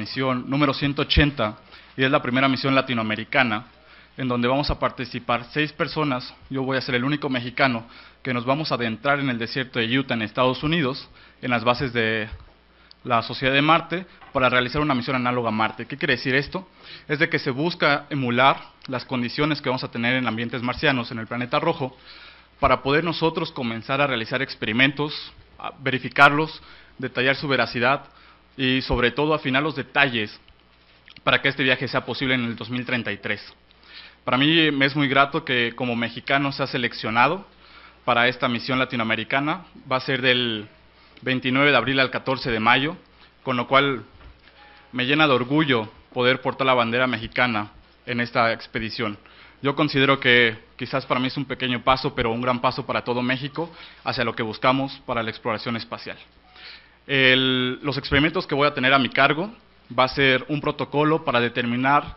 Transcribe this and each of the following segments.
misión número 180 y es la primera misión latinoamericana en donde vamos a participar seis personas. Yo voy a ser el único mexicano que nos vamos a adentrar en el desierto de Utah en Estados Unidos, en las bases de la Sociedad de Marte, para realizar una misión análoga a Marte. ¿Qué quiere decir esto? Es de que se busca emular las condiciones que vamos a tener en ambientes marcianos en el planeta rojo para poder nosotros comenzar a realizar experimentos, a verificarlos, detallar su veracidad y sobre todo afinar los detalles para que este viaje sea posible en el 2033. Para mí me es muy grato que como mexicano sea seleccionado para esta misión latinoamericana. Va a ser del 29 de abril al 14 de mayo, con lo cual me llena de orgullo poder portar la bandera mexicana en esta expedición. Yo considero que quizás para mí es un pequeño paso, pero un gran paso para todo México hacia lo que buscamos para la exploración espacial. Los experimentos que voy a tener a mi cargo va a ser un protocolo para determinar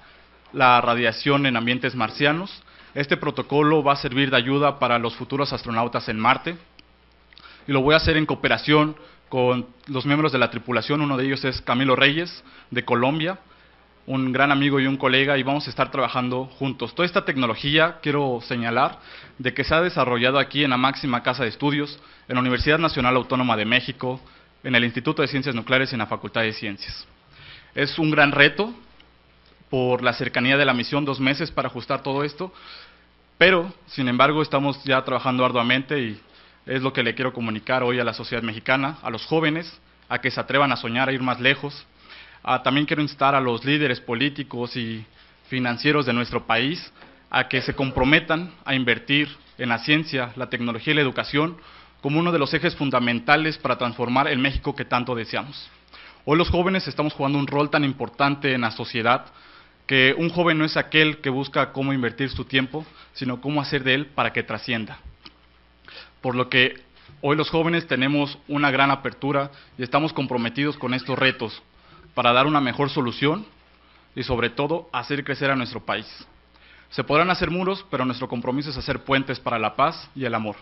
la radiación en ambientes marcianos. Este protocolo va a servir de ayuda para los futuros astronautas en Marte y lo voy a hacer en cooperación con los miembros de la tripulación. Uno de ellos es Camilo Reyes, de Colombia, un gran amigo y un colega, y vamos a estar trabajando juntos. Toda esta tecnología, quiero señalar, de que se ha desarrollado aquí en la máxima casa de estudios, en la Universidad Nacional Autónoma de México, en el Instituto de Ciencias Nucleares en la Facultad de Ciencias. Es un gran reto por la cercanía de la misión, dos meses para ajustar todo esto, pero, sin embargo, estamos ya trabajando arduamente y es lo que le quiero comunicar hoy a la sociedad mexicana, a los jóvenes, a que se atrevan a soñar, a ir más lejos. también quiero instar a los líderes políticos y financieros de nuestro país a que se comprometan a invertir en la ciencia, la tecnología y la educación como uno de los ejes fundamentales para transformar el México que tanto deseamos. Hoy los jóvenes estamos jugando un rol tan importante en la sociedad que un joven no es aquel que busca cómo invertir su tiempo, sino cómo hacer de él para que trascienda por lo que hoy los jóvenes tenemos una gran apertura y estamos comprometidos con estos retos para dar una mejor solución y sobre todo hacer crecer a nuestro país. Se podrán hacer muros, pero nuestro compromiso es hacer puentes para la paz y el amor.